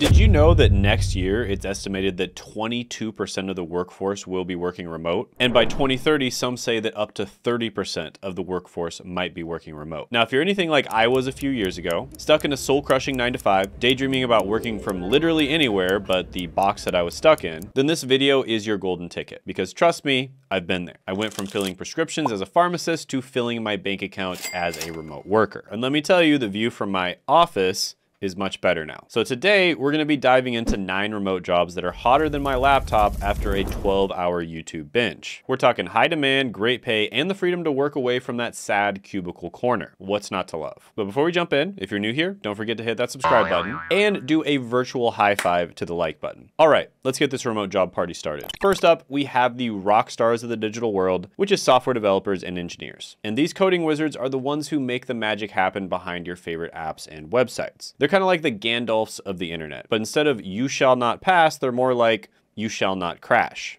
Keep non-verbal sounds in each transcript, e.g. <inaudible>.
Did you know that next year it's estimated that 22% of the workforce will be working remote? And by 2030, some say that up to 30% of the workforce might be working remote. Now, if you're anything like I was a few years ago, stuck in a soul crushing nine to five, daydreaming about working from literally anywhere but the box that I was stuck in, then this video is your golden ticket. Because trust me, I've been there. I went from filling prescriptions as a pharmacist to filling my bank account as a remote worker. And let me tell you, the view from my office is much better now. So today we're gonna be diving into nine remote jobs that are hotter than my laptop after a 12 hour YouTube binge. We're talking high demand, great pay, and the freedom to work away from that sad cubicle corner. What's not to love? But before we jump in, if you're new here, don't forget to hit that subscribe button and do a virtual high five to the like button. All right, let's get this remote job party started. First up, we have the rock stars of the digital world, which is software developers and engineers. And these coding wizards are the ones who make the magic happen behind your favorite apps and websites. They're kind of like the Gandalfs of the internet. But instead of you shall not pass, they're more like you shall not crash.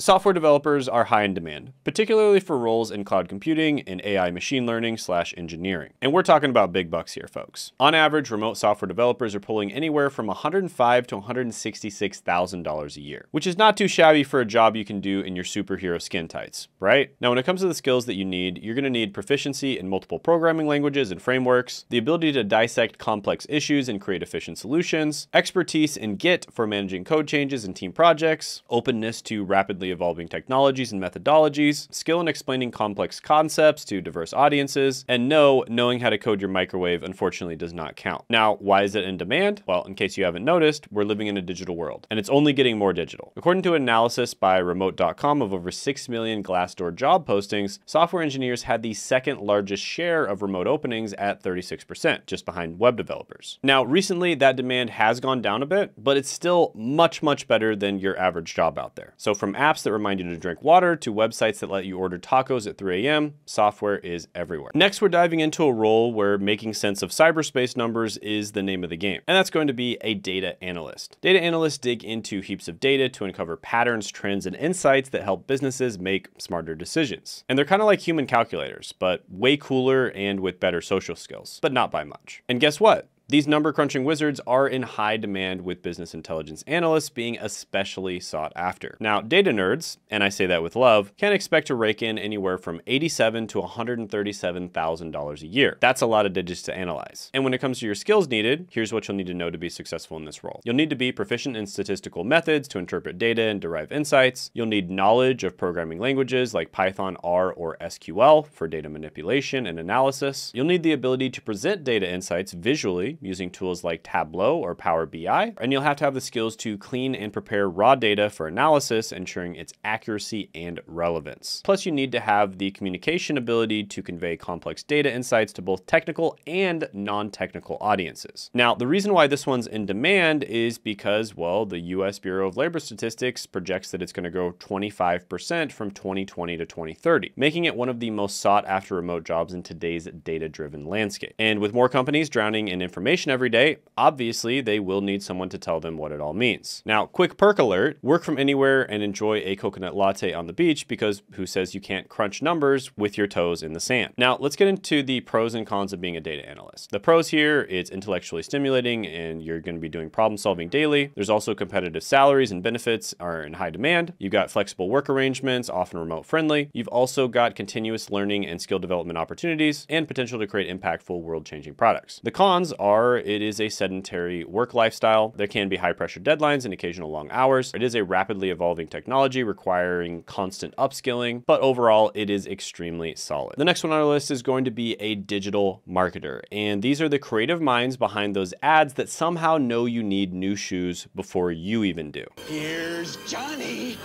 Software developers are high in demand, particularly for roles in cloud computing and AI machine learning slash engineering. And we're talking about big bucks here, folks. On average, remote software developers are pulling anywhere from $105 to $166,000 a year, which is not too shabby for a job you can do in your superhero skin tights, right? Now, when it comes to the skills that you need, you're gonna need proficiency in multiple programming languages and frameworks, the ability to dissect complex issues and create efficient solutions, expertise in Git for managing code changes and team projects, openness to rapidly evolving technologies and methodologies, skill in explaining complex concepts to diverse audiences, and no, knowing how to code your microwave unfortunately does not count. Now, why is it in demand? Well, in case you haven't noticed, we're living in a digital world, and it's only getting more digital. According to an analysis by Remote.com of over 6 million Glassdoor job postings, software engineers had the second largest share of remote openings at 36%, just behind web developers. Now, recently that demand has gone down a bit, but it's still much, much better than your average job out there. So from apps that remind you to drink water to websites that let you order tacos at 3 a.m., software is everywhere. Next, we're diving into a role where making sense of cyberspace numbers is the name of the game, and that's going to be a data analyst. Data analysts dig into heaps of data to uncover patterns, trends, and insights that help businesses make smarter decisions. And they're kind of like human calculators, but way cooler and with better social skills, but not by much. And guess what? These number crunching wizards are in high demand with business intelligence analysts being especially sought after. Now, data nerds, and I say that with love, can expect to rake in anywhere from 87 to $137,000 a year. That's a lot of digits to analyze. And when it comes to your skills needed, here's what you'll need to know to be successful in this role. You'll need to be proficient in statistical methods to interpret data and derive insights. You'll need knowledge of programming languages like Python, R, or SQL for data manipulation and analysis. You'll need the ability to present data insights visually using tools like Tableau or Power BI, and you'll have to have the skills to clean and prepare raw data for analysis, ensuring its accuracy and relevance. Plus, you need to have the communication ability to convey complex data insights to both technical and non-technical audiences. Now, the reason why this one's in demand is because, well, the US Bureau of Labor Statistics projects that it's gonna grow 25% from 2020 to 2030, making it one of the most sought after remote jobs in today's data-driven landscape. And with more companies drowning in information information every day, obviously they will need someone to tell them what it all means. Now, quick perk alert, work from anywhere and enjoy a coconut latte on the beach because who says you can't crunch numbers with your toes in the sand? Now, let's get into the pros and cons of being a data analyst. The pros here, it's intellectually stimulating and you're gonna be doing problem solving daily. There's also competitive salaries and benefits are in high demand. You've got flexible work arrangements, often remote friendly. You've also got continuous learning and skill development opportunities and potential to create impactful world changing products. The cons are it is a sedentary work lifestyle. There can be high pressure deadlines and occasional long hours. It is a rapidly evolving technology requiring constant upskilling, but overall it is extremely solid. The next one on our list is going to be a digital marketer. And these are the creative minds behind those ads that somehow know you need new shoes before you even do. Here's Johnny.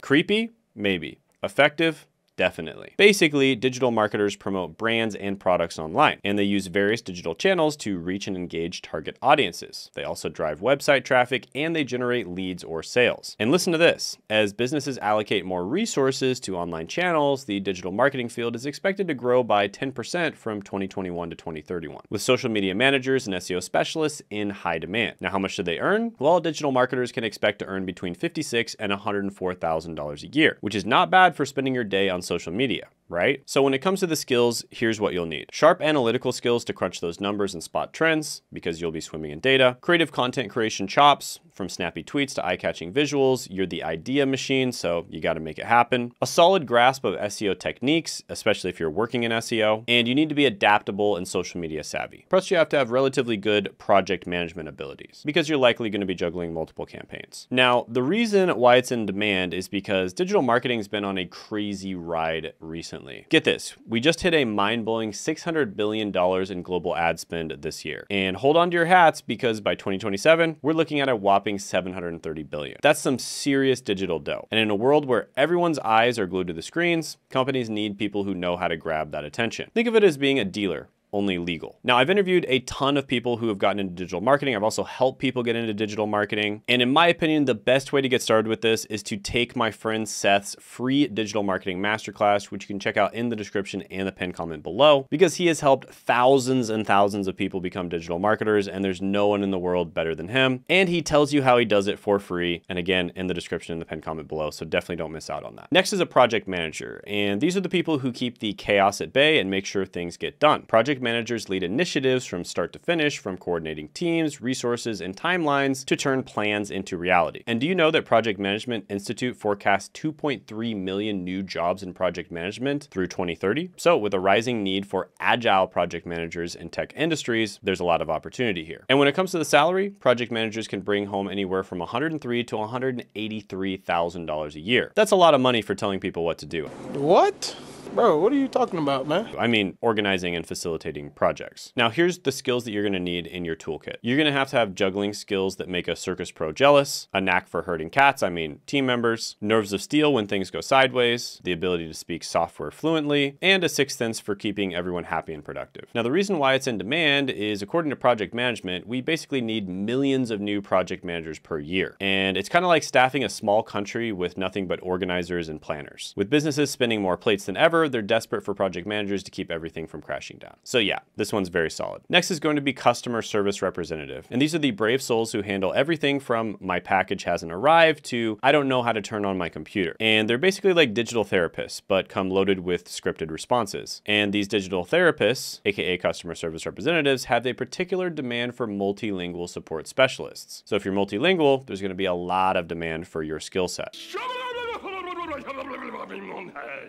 Creepy? Maybe. Effective? Definitely. Basically, digital marketers promote brands and products online, and they use various digital channels to reach and engage target audiences. They also drive website traffic and they generate leads or sales. And listen to this, as businesses allocate more resources to online channels, the digital marketing field is expected to grow by 10% from 2021 to 2031, with social media managers and SEO specialists in high demand. Now, how much do they earn? Well, digital marketers can expect to earn between $56 and $104,000 a year, which is not bad for spending your day on social media. Right? So when it comes to the skills, here's what you'll need. Sharp analytical skills to crunch those numbers and spot trends because you'll be swimming in data. Creative content creation chops from snappy tweets to eye-catching visuals. You're the idea machine, so you got to make it happen. A solid grasp of SEO techniques, especially if you're working in SEO, and you need to be adaptable and social media savvy. Plus you have to have relatively good project management abilities because you're likely going to be juggling multiple campaigns. Now, the reason why it's in demand is because digital marketing has been on a crazy ride recently. Get this, we just hit a mind-blowing $600 billion in global ad spend this year. And hold on to your hats because by 2027, we're looking at a whopping 730 billion. That's some serious digital dough. And in a world where everyone's eyes are glued to the screens, companies need people who know how to grab that attention. Think of it as being a dealer only legal. Now, I've interviewed a ton of people who have gotten into digital marketing. I've also helped people get into digital marketing. And in my opinion, the best way to get started with this is to take my friend Seth's free digital marketing masterclass, which you can check out in the description and the pinned comment below, because he has helped thousands and thousands of people become digital marketers, and there's no one in the world better than him. And he tells you how he does it for free. And again, in the description and the pinned comment below. So definitely don't miss out on that. Next is a project manager. And these are the people who keep the chaos at bay and make sure things get done. Project managers lead initiatives from start to finish, from coordinating teams, resources, and timelines to turn plans into reality. And do you know that Project Management Institute forecasts 2.3 million new jobs in project management through 2030? So with a rising need for agile project managers in tech industries, there's a lot of opportunity here. And when it comes to the salary, project managers can bring home anywhere from 103 to $183,000 a year. That's a lot of money for telling people what to do. What? Bro, what are you talking about, man? I mean, organizing and facilitating projects. Now, here's the skills that you're gonna need in your toolkit. You're gonna have to have juggling skills that make a circus pro jealous, a knack for herding cats, I mean team members, nerves of steel when things go sideways, the ability to speak software fluently, and a sixth sense for keeping everyone happy and productive. Now, the reason why it's in demand is according to project management, we basically need millions of new project managers per year. And it's kind of like staffing a small country with nothing but organizers and planners. With businesses spinning more plates than ever, they're desperate for project managers to keep everything from crashing down. So yeah, this one's very solid. Next is going to be customer service representative. And these are the brave souls who handle everything from my package hasn't arrived to I don't know how to turn on my computer. And they're basically like digital therapists, but come loaded with scripted responses. And these digital therapists, aka customer service representatives, have a particular demand for multilingual support specialists. So if you're multilingual, there's going to be a lot of demand for your skill set.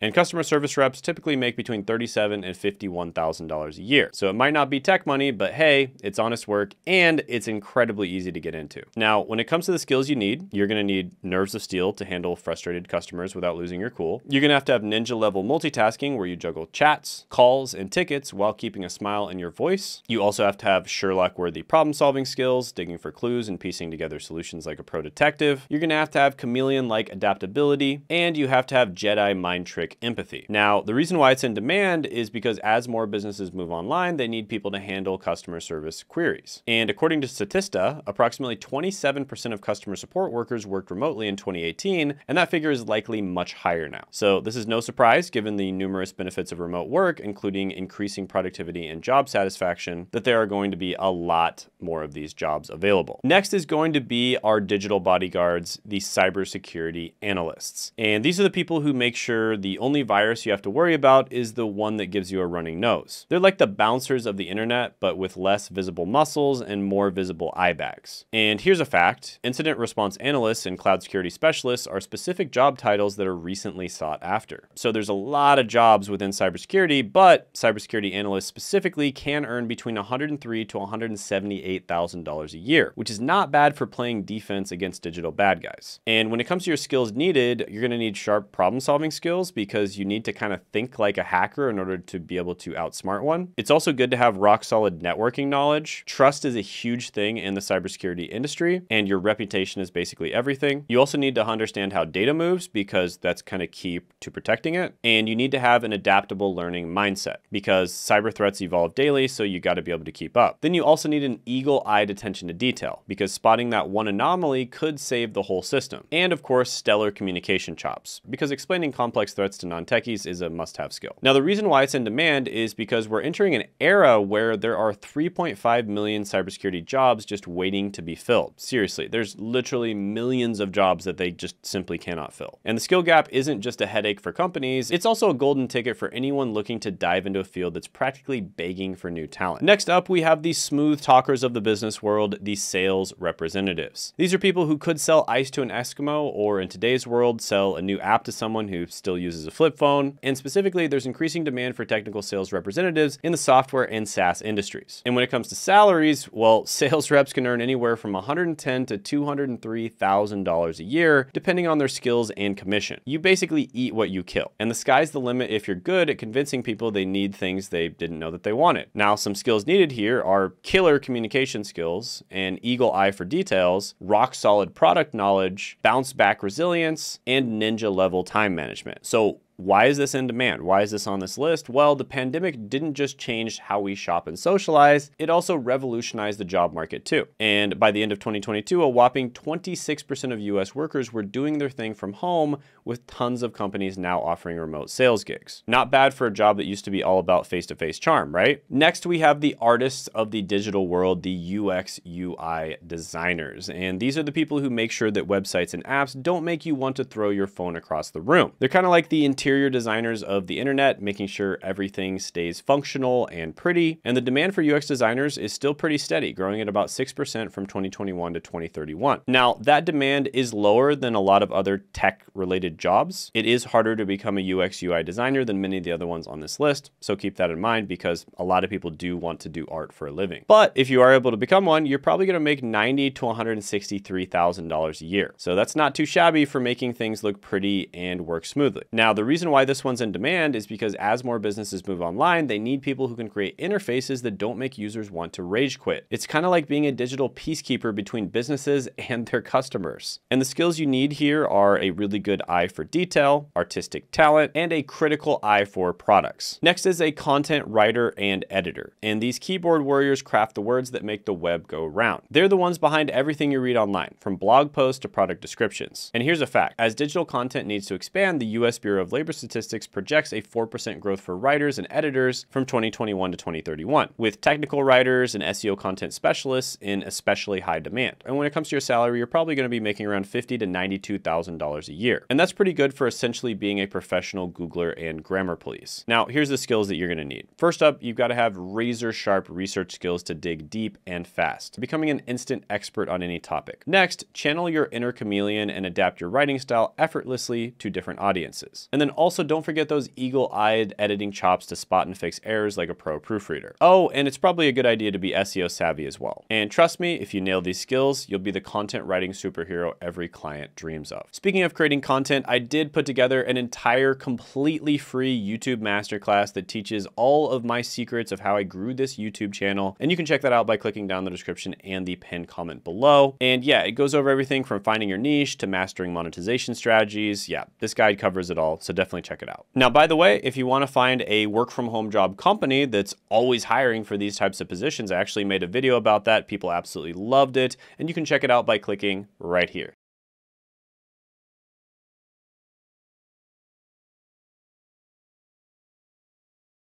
And customer service reps typically make between $37 and $51,000 a year. So it might not be tech money, but hey, it's honest work and it's incredibly easy to get into. Now, when it comes to the skills you need, you're gonna need nerves of steel to handle frustrated customers without losing your cool. You're gonna have to have ninja level multitasking where you juggle chats, calls, and tickets while keeping a smile in your voice. You also have to have Sherlock worthy problem solving skills, digging for clues and piecing together solutions like a pro detective. You're gonna have to have chameleon like adaptability and you have to have Jedi mind trick empathy. Now, the reason why it's in demand is because as more businesses move online, they need people to handle customer service queries. And according to Statista, approximately 27% of customer support workers worked remotely in 2018, and that figure is likely much higher now. So this is no surprise given the numerous benefits of remote work, including increasing productivity and job satisfaction, that there are going to be a lot more of these jobs available. Next is going to be our digital bodyguards, the cybersecurity analysts. And these are the people who make sure the only virus you have to worry about is the one that gives you a running nose. They're like the bouncers of the internet, but with less visible muscles and more visible eye bags. And here's a fact, incident response analysts and cloud security specialists are specific job titles that are recently sought after. So there's a lot of jobs within cybersecurity, but cybersecurity analysts specifically can earn between 103 to $178,000 a year, which is not bad for playing defense against digital bad guys. And when it comes to your skills needed, you're gonna need sharp problem solving skills because you need to kind of think like a hacker in order to be able to outsmart one. It's also good to have rock solid networking knowledge. Trust is a huge thing in the cybersecurity industry, and your reputation is basically everything. You also need to understand how data moves because that's kind of key to protecting it. And you need to have an adaptable learning mindset because cyber threats evolve daily, so you got to be able to keep up. Then you also need an eagle eyed attention to detail because spotting that one anomaly could save the whole system. And of course, stellar communication chops because explaining complex threats to non-techies is a must-have skill. Now, the reason why it's in demand is because we're entering an era where there are 3.5 million cybersecurity jobs just waiting to be filled. Seriously, there's literally millions of jobs that they just simply cannot fill. And the skill gap isn't just a headache for companies, it's also a golden ticket for anyone looking to dive into a field that's practically begging for new talent. Next up, we have the smooth talkers of the business world, the sales representatives. These are people who could sell ice to an Eskimo or in today's world, sell a new app to someone who still uses a flip phone. And specifically, there's increasing demand for technical sales representatives in the software and SaaS industries. And when it comes to salaries, well, <laughs> sales reps can earn anywhere from 110 to $203,000 a year, depending on their skills and commission. You basically eat what you kill. And the sky's the limit if you're good at convincing people they need things they didn't know that they wanted. Now, some skills needed here are killer communication skills, an eagle eye for details, rock solid product knowledge, bounce back resilience, and ninja level time management. So why is this in demand? Why is this on this list? Well, the pandemic didn't just change how we shop and socialize, it also revolutionized the job market too. And by the end of 2022, a whopping 26% of US workers were doing their thing from home, with tons of companies now offering remote sales gigs. Not bad for a job that used to be all about face to face charm, right? Next, we have the artists of the digital world, the UX UI designers. And these are the people who make sure that websites and apps don't make you want to throw your phone across the room. They're kind of like the interior interior designers of the internet, making sure everything stays functional and pretty. And the demand for UX designers is still pretty steady, growing at about 6% from 2021 to 2031. Now, that demand is lower than a lot of other tech related jobs. It is harder to become a UX UI designer than many of the other ones on this list. So keep that in mind because a lot of people do want to do art for a living. But if you are able to become one, you're probably going to make 90 to $163,000 a year. So that's not too shabby for making things look pretty and work smoothly. Now, the reason why this one's in demand is because as more businesses move online, they need people who can create interfaces that don't make users want to rage quit. It's kind of like being a digital peacekeeper between businesses <laughs> and their customers. And the skills you need here are a really good eye for detail, artistic talent, and a critical eye for products. Next is a content writer and editor. And these keyboard warriors craft the words that make the web go round. They're the ones behind everything you read online, from blog posts to product descriptions. And here's a fact, as digital content needs to expand, the US Bureau of Labor Labor Statistics projects a 4% growth for writers and editors from 2021 to 2031, with technical writers and SEO content specialists in especially high demand. And when it comes to your salary, you're probably going to be making around 50 to $92,000 a year. And that's pretty good for essentially being a professional Googler and grammar police. Now, here's the skills that you're going to need. First up, you've got to have razor sharp research skills to dig deep and fast, becoming an instant expert on any topic. Next, channel your inner chameleon and adapt your writing style effortlessly to different audiences. And then also, don't forget those eagle-eyed editing chops to spot and fix errors like a pro proofreader. Oh, and it's probably a good idea to be SEO savvy as well. And trust me, if you nail these skills, you'll be the content writing superhero every client dreams of. Speaking of creating content, I did put together an entire completely free YouTube masterclass that teaches all of my secrets of how I grew this YouTube channel. And you can check that out by clicking down the description and the pinned comment below. And yeah, it goes over everything from finding your niche to mastering monetization strategies. Yeah, this guide covers it all. So definitely check it out. Now, by the way, if you want to find a work from home job company that's always hiring for these types of positions, I actually made a video about that. People absolutely loved it. And you can check it out by clicking right here.